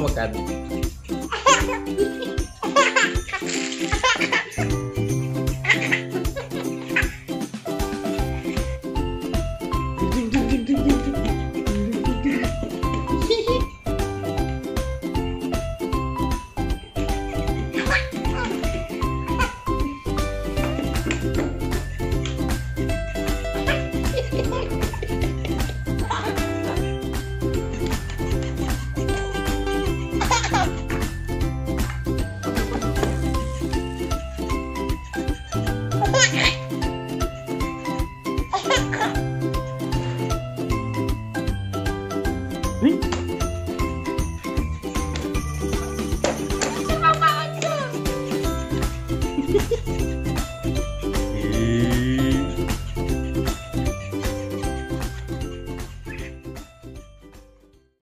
boa, cara. 诶